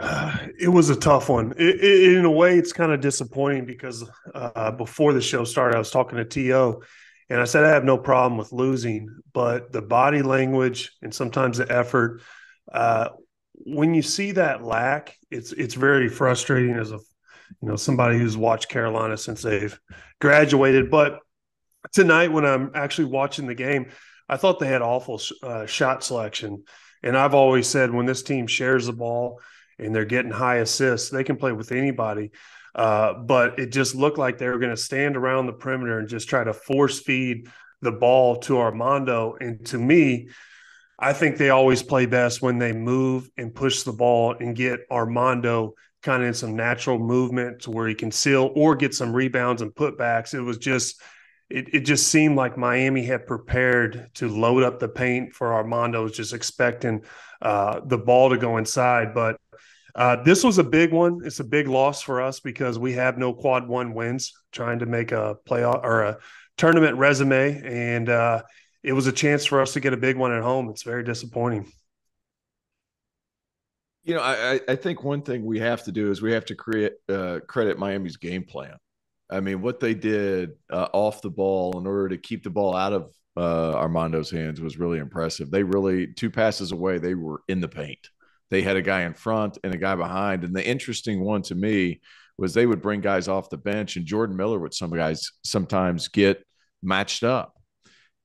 Uh, it was a tough one. It, it, in a way, it's kind of disappointing because uh, before the show started, I was talking to T.O., and I said I have no problem with losing, but the body language and sometimes the effort. Uh, when you see that lack, it's it's very frustrating as a you know somebody who's watched Carolina since they've graduated. But tonight, when I'm actually watching the game, I thought they had awful uh, shot selection, and I've always said when this team shares the ball and they're getting high assists. They can play with anybody. Uh, but it just looked like they were going to stand around the perimeter and just try to force feed the ball to Armando. And to me, I think they always play best when they move and push the ball and get Armando kind of in some natural movement to where he can seal or get some rebounds and putbacks. It was just it, it just seemed like Miami had prepared to load up the paint for Armando, was just expecting uh, the ball to go inside. But uh, this was a big one. It's a big loss for us because we have no quad one wins trying to make a playoff or a tournament resume. And uh, it was a chance for us to get a big one at home. It's very disappointing. You know, I, I think one thing we have to do is we have to create uh, credit Miami's game plan. I mean, what they did uh, off the ball in order to keep the ball out of uh, Armando's hands was really impressive. They really two passes away, they were in the paint they had a guy in front and a guy behind. And the interesting one to me was they would bring guys off the bench, and Jordan Miller would some guys sometimes get matched up.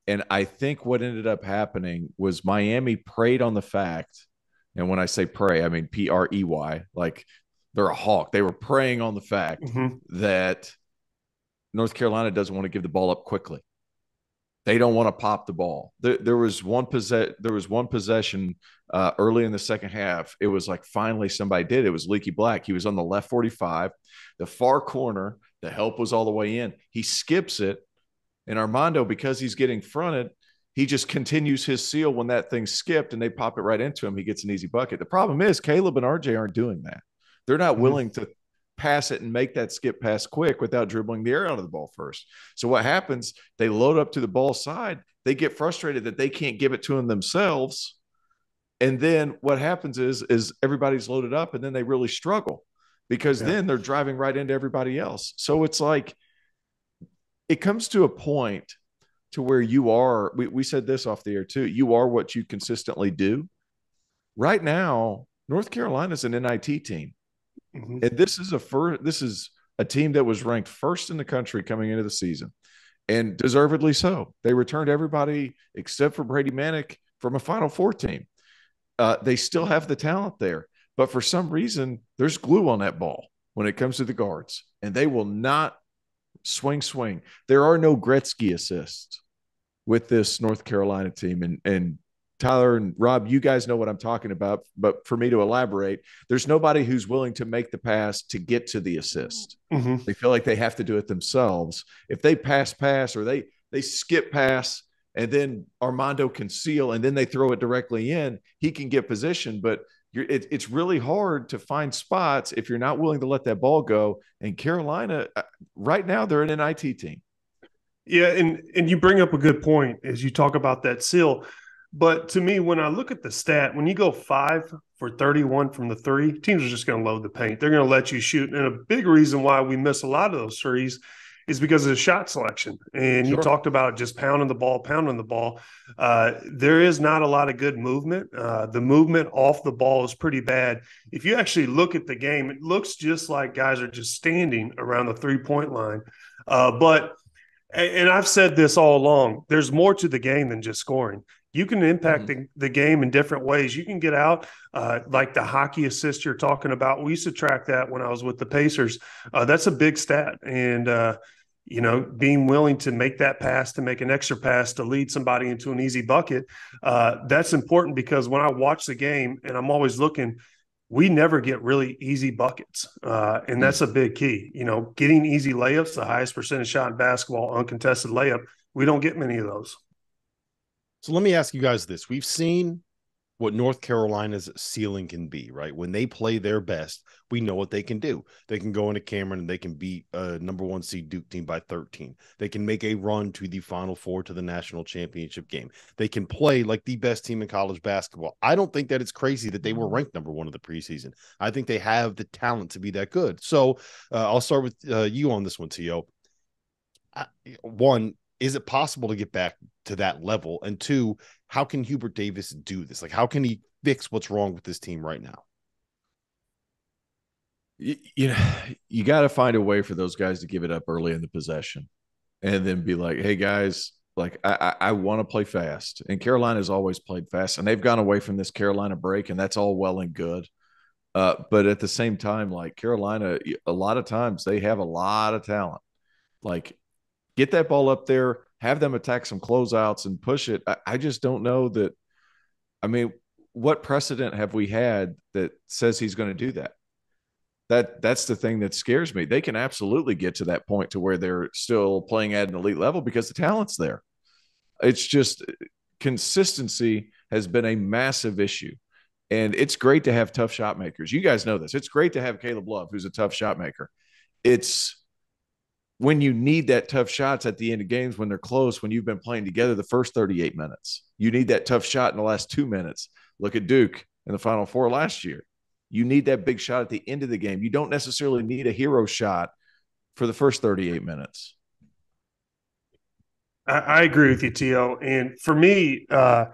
And I think what ended up happening was Miami preyed on the fact, and when I say pray, I mean P R E Y, like they're a hawk. They were preying on the fact mm-hmm. that North Carolina doesn't want to give the ball up quickly. They don't want to pop the ball. There, there was one possess. There was one possession uh, early in the second half. It was like finally somebody did. It was Leaky Black. He was on the left forty-five, the far corner. The help was all the way in. He skips it, and Armando, because he's getting fronted, he just continues his seal when that thing skipped, and they pop it right into him. He gets an easy bucket. The problem is Caleb and RJ aren't doing that. They're not mm-hmm. willing to pass it and make that skip pass quick without dribbling the air out of the ball first. So what happens? They load up to the ball side. They get frustrated that they can't give it to them themselves. And then what happens is is everybody's loaded up and then they really struggle because yeah. then they're driving right into everybody else. So it's like it comes to a point to where you are we, we said this off the air too. You are what you consistently do. Right now, North Carolina's an NIT team. Mm-hmm. And this is a first, this is a team that was ranked first in the country coming into the season, and deservedly so. They returned everybody except for Brady Manek from a Final Four team. Uh, they still have the talent there, but for some reason, there's glue on that ball when it comes to the guards, and they will not swing swing. There are no Gretzky assists with this North Carolina team, and and Tyler and Rob, you guys know what I'm talking about. But for me to elaborate, there's nobody who's willing to make the pass to get to the assist. Mm-hmm. They feel like they have to do it themselves. If they pass, pass, or they they skip pass, and then Armando can seal, and then they throw it directly in, he can get position. But it, it's really hard to find spots if you're not willing to let that ball go. And Carolina, uh, right now, they're an NIT team. Yeah, and and you bring up a good point as you talk about that seal but to me, when I look at the stat, when you go five for 31 from the three, teams are just going to load the paint. They're going to let you shoot. And a big reason why we miss a lot of those threes is because of the shot selection. And sure. you talked about just pounding the ball, pounding the ball. Uh, there is not a lot of good movement. Uh, the movement off the ball is pretty bad. If you actually look at the game, it looks just like guys are just standing around the three point line. Uh, but and I've said this all along. There's more to the game than just scoring you can impact mm-hmm. the, the, game in different ways. You can get out uh, like the hockey assist you're talking about. We used to track that when I was with the Pacers. Uh, that's a big stat, and uh, you know, being willing to make that pass, to make an extra pass, to lead somebody into an easy bucket, uh, that's important because when I watch the game, and I'm always looking. We never get really easy buckets, uh, and that's a big key. You know, getting easy layups, the highest percentage shot in basketball, uncontested layup. We don't get many of those. So let me ask you guys this. We've seen what North Carolina's ceiling can be, right? When they play their best, we know what they can do. They can go into Cameron and they can beat a number one seed Duke team by 13. They can make a run to the Final Four to the national championship game. They can play like the best team in college basketball. I don't think that it's crazy that they were ranked number one of the preseason. I think they have the talent to be that good. So uh, I'll start with uh, you on this one, T.O. one, is it possible to get back to that level? And two, how can Hubert Davis do this? Like, how can he fix what's wrong with this team right now? You, you know, you got to find a way for those guys to give it up early in the possession, and then be like, "Hey guys, like I, I, I want to play fast." And Carolina's always played fast, and they've gone away from this Carolina break, and that's all well and good. Uh, but at the same time, like Carolina, a lot of times they have a lot of talent. Like, get that ball up there, have them attack some closeouts and push it. I, I just don't know that. I mean, what precedent have we had that says he's going to do that? That that's the thing that scares me. They can absolutely get to that point to where they're still playing at an elite level because the talent's there. It's just consistency has been a massive issue. And it's great to have tough shot makers. You guys know this. It's great to have Caleb Love, who's a tough shot maker. It's when you need that tough shots at the end of games when they're close, when you've been playing together the first 38 minutes. You need that tough shot in the last two minutes. Look at Duke in the Final Four last year. You need that big shot at the end of the game. You don't necessarily need a hero shot for the first 38 minutes. I, agree with you, T.O. And for me, uh,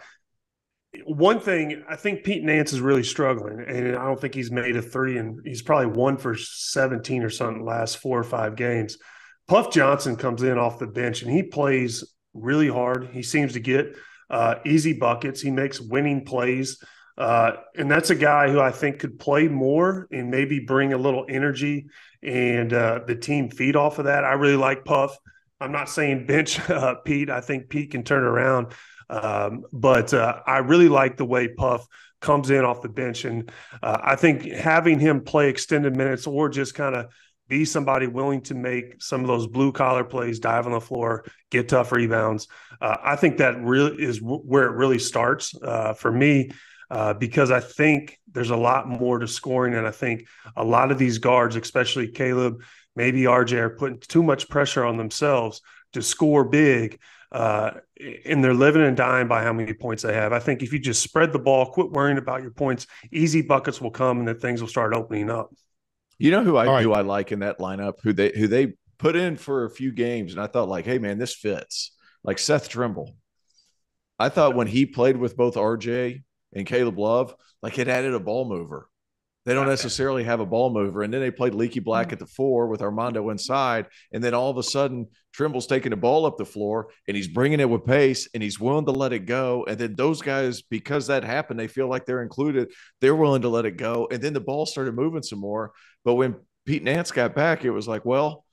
one thing I think Pete Nance is really struggling, and I don't think he's made a three, and he's probably one for 17 or something last four or five games. Puff Johnson comes in off the bench and he plays really hard. He seems to get uh, easy buckets. He makes winning plays. Uh, and that's a guy who I think could play more and maybe bring a little energy and uh, the team feed off of that. I really like Puff. I'm not saying bench uh, Pete. I think Pete can turn around. Um, but uh, I really like the way Puff comes in off the bench. And uh, I think having him play extended minutes or just kind of be somebody willing to make some of those blue collar plays, dive on the floor, get tough rebounds. Uh, I think that really is w- where it really starts uh, for me. Uh, because I think there's a lot more to scoring, and I think a lot of these guards, especially Caleb, maybe RJ, are putting too much pressure on themselves to score big, uh, and they're living and dying by how many points they have. I think if you just spread the ball, quit worrying about your points, easy buckets will come, and then things will start opening up. You know who I right. who I like in that lineup, who they who they put in for a few games, and I thought like, hey man, this fits. Like Seth Trimble. I thought when he played with both RJ and Caleb Love, like it added a ball mover. They don't necessarily have a ball mover. And then they played Leaky Black mm. at the four with Armando inside. And then all of a sudden, Trimble's taking the ball up the floor and he's bringing it with pace and he's willing to let it go. And then those guys, because that happened, they feel like they're included. They're willing to let it go. And then the ball started moving some more. But when Pete Nance got back, it was like, well,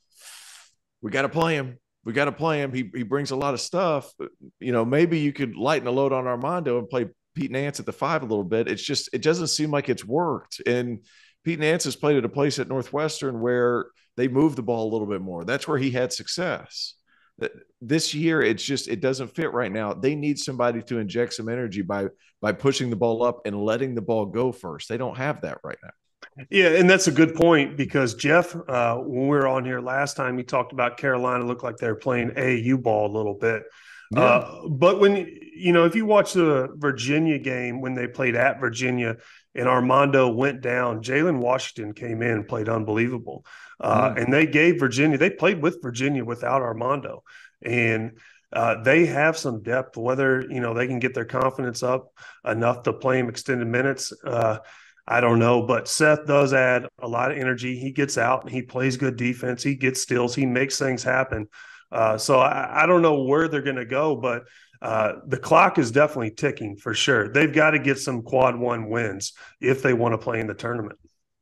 we got to play him. We got to play him. He, he brings a lot of stuff. You know, maybe you could lighten the load on Armando and play Pete Nance at the five a little bit. It's just it doesn't seem like it's worked. And Pete Nance has played at a place at Northwestern where they move the ball a little bit more. That's where he had success. This year, it's just it doesn't fit right now. They need somebody to inject some energy by by pushing the ball up and letting the ball go first. They don't have that right now. Yeah, and that's a good point because Jeff, uh, when we were on here last time, he talked about Carolina looked like they're playing AAU ball a little bit. Yeah. Uh, but when you know, if you watch the Virginia game when they played at Virginia and Armando went down, Jalen Washington came in and played unbelievable. Uh, And they gave Virginia, they played with Virginia without Armando. And uh, they have some depth, whether, you know, they can get their confidence up enough to play him extended minutes. Uh, I don't know, but Seth does add a lot of energy. He gets out and he plays good defense. He gets steals. He makes things happen. Uh, so I, I, don't know where they're going to go, but uh, the clock is definitely ticking for sure. They've got to get some quad one wins if they want to play in the tournament.